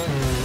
Mm-hmm.